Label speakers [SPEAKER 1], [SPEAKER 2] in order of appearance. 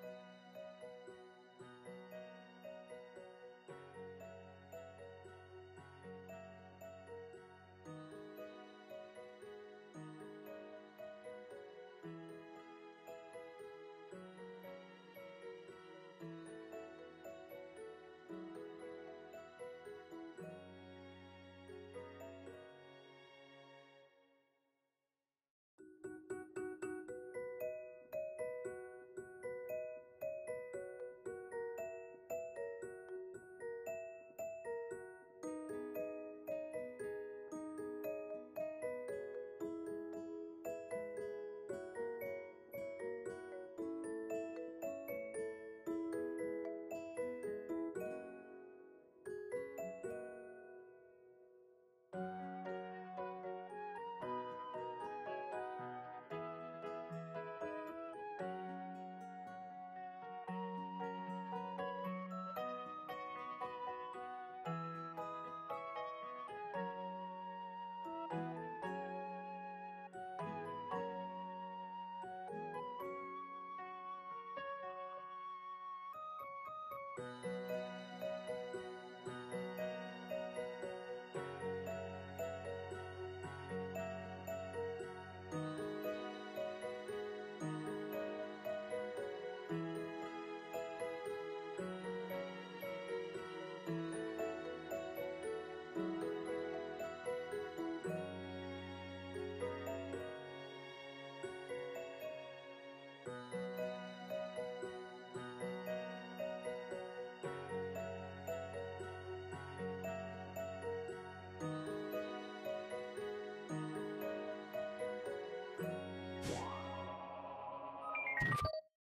[SPEAKER 1] Música うん。